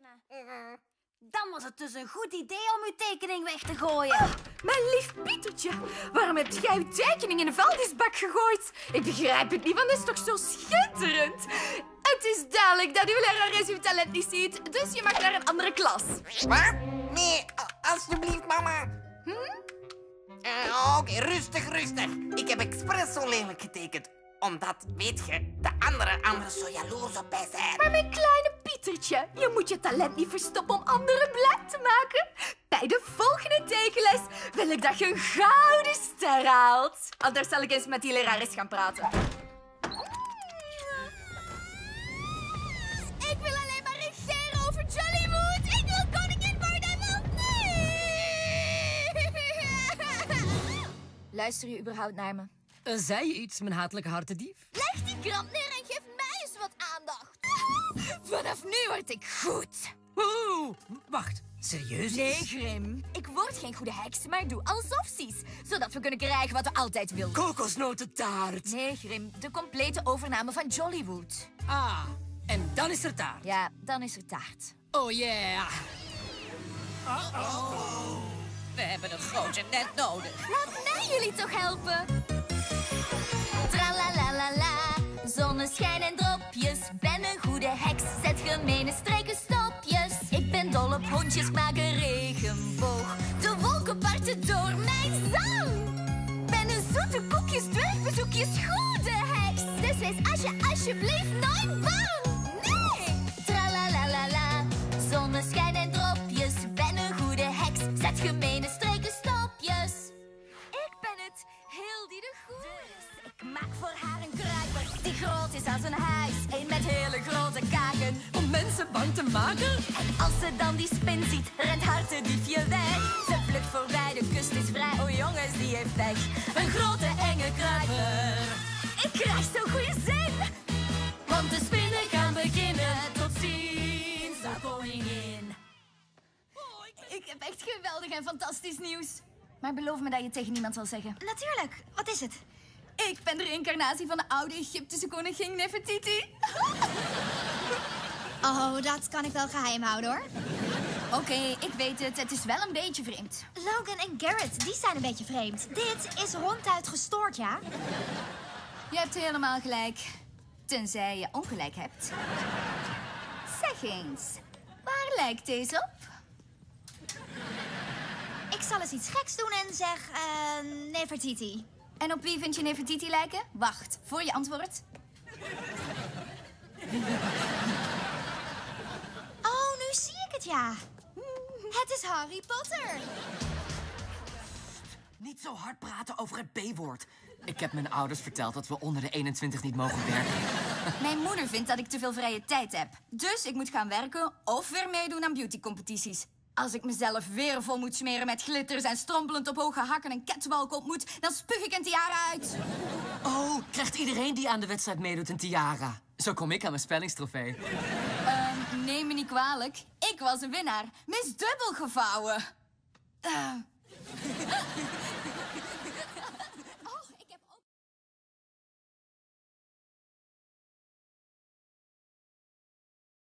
tekenen. Dan was het dus een goed idee om uw tekening weg te gooien. Mijn lief Pietertje, waarom heb jij uw tekening in de vuilnisbak gegooid? Ik begrijp het niet, want het is toch zo schitterend? Het is duidelijk dat uw lerares uw talent niet ziet, dus je mag naar een andere klas. Wat? Nee, alsjeblieft, mama. Hm? Eh, Oké, rustig, rustig. Ik heb expres zo lelijk getekend. Omdat, weet je, de andere anderen zo jaloers op mij zijn. Maar mijn kleine Pietertje, je moet je talent niet verstoppen om anderen blij te maken. Bij de volgende tekenles wil ik dat je een gouden ster haalt. Anders zal ik eens met die lerares gaan praten. Ik wil alleen maar regeren over Jollywood. Ik wil koningin worden niet. Luister je überhaupt naar me? Eh, zei je iets, mijn hatelijke hartedief? Leg die krant neer en geef mij eens wat aandacht. Vanaf nu word ik goed. Oeh, wacht. Serieus? Nee, Grim. Ik word geen goede heks, maar doe alsof cies. Zodat we kunnen krijgen wat we altijd wilden. Kokosnotentaart. Nee, Grim. De complete overname van Jollywood. Ah, en dan is er taart. Ja, dan is er taart. Oh yeah. We hebben een grote net nodig. Laat mij jullie toch helpen. Zonneschijn en dropjes. Ben een goede heks, zet gemene streken stopjes. Ik ben dol op hondjes, maak een regenboog. De wolken parten door mijn zang. Ben een zoete koekjes, dwergbezoekjes, goede heks. Dus wees als je alsjeblieft nooit bang. Nee! Tralalalala, zonneschijn en dropjes. Ben een goede heks, zet gemene streken stopjes. Ik ben het, Hildy de Goede. Dus ik maak voor haar een die groot is als een huis. Een met hele grote kaken. Om mensen bang te maken? En als ze dan die spin ziet, rent haar te diefje weg. Ze vlucht voorbij, de kust is vrij. Oh jongens, die heeft weg. Een grote enge kruiper. Ik krijg zo'n goede zin. Want de spinnen gaan beginnen. Tot ziens, de koningin. Oh, Ik heb echt geweldig en fantastisch nieuws. Maar beloof me dat je het tegen niemand zal zeggen. Natuurlijk, wat is het? Ik ben de reïncarnatie van de oude Egyptische koningin Nefertiti. Oh, dat kan ik wel geheim houden hoor. Oké, ik weet het. Het is wel een beetje vreemd. Logan en Garrett, die zijn een beetje vreemd. Dit is ronduit gestoord, ja? Je hebt helemaal gelijk. Tenzij je ongelijk hebt. Zeg eens, waar lijkt deze op? Ik zal eens iets geks doen en zeg, eh, Nefertiti. En op wie vind je Nefertiti lijken? Wacht, voor je antwoord. Oh, nu zie ik het, ja. Het is Harry Potter. Niet zo hard praten over het B-woord. Ik heb mijn ouders verteld dat we onder de 21 niet mogen werken. Mijn moeder vindt dat ik te veel vrije tijd heb. Dus ik moet gaan werken of weer meedoen aan beautycompetities. Als ik mezelf weer vol moet smeren met glitters en strompelend op hoge hakken een catwalk op moet, dan spuug ik een tiara uit. Oh, krijgt iedereen die aan de wedstrijd meedoet een tiara? Zo kom ik aan mijn spellingstrofee. Ehm, neem me niet kwalijk. Ik was een winnaar. Misdubbel gevouwen. Eh.